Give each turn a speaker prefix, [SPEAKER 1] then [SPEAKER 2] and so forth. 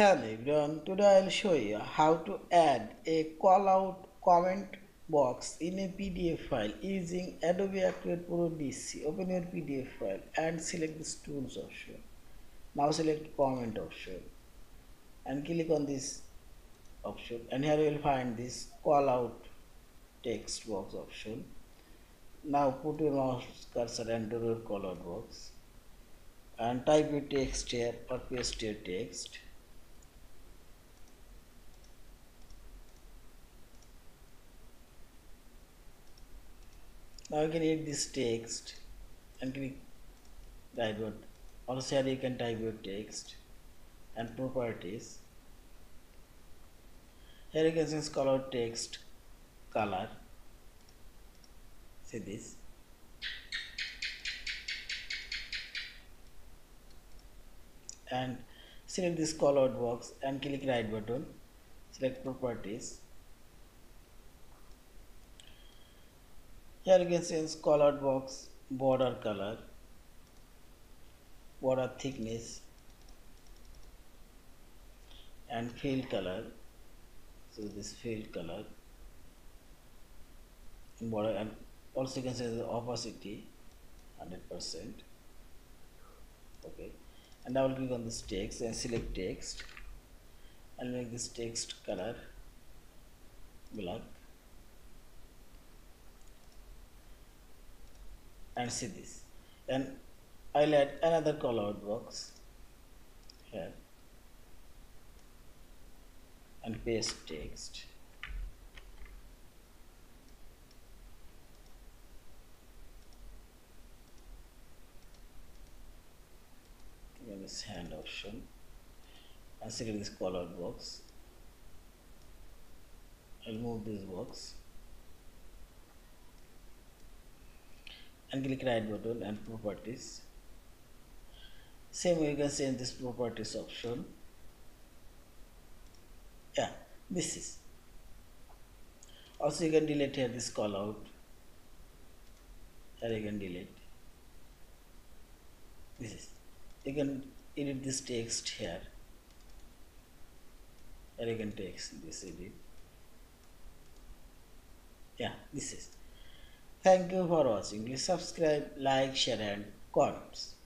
[SPEAKER 1] Hello everyone, today I'll show you how to add a callout comment box in a PDF file using Adobe Acrobat Pro DC. Open your PDF file and select this tools option. Now select comment option and click on this option and here you will find this callout text box option. Now put your mouse cursor under your callout box and type your text here or paste your text now you can edit this text and click right button also here you can type your text and properties. Here you can change color text color. See this? And select this colored box and click right button. Select properties here you can change colored box border color border thickness and fill color. So this fill color border and also you can change the opacity 100% okay. And I will click on this text and select text. And make this text color black and see this. And I'll add another callout box here and paste text. Again, this hand option and select this callout box. I'll move this box and click right button and properties. Same way you can see in this properties option. Yeah this is. Also you can delete here this call out. Here you can delete. This is. You can edit this text here. Here you can text this edit. Yeah this is Thank you for watching. Please subscribe, like, share and comments.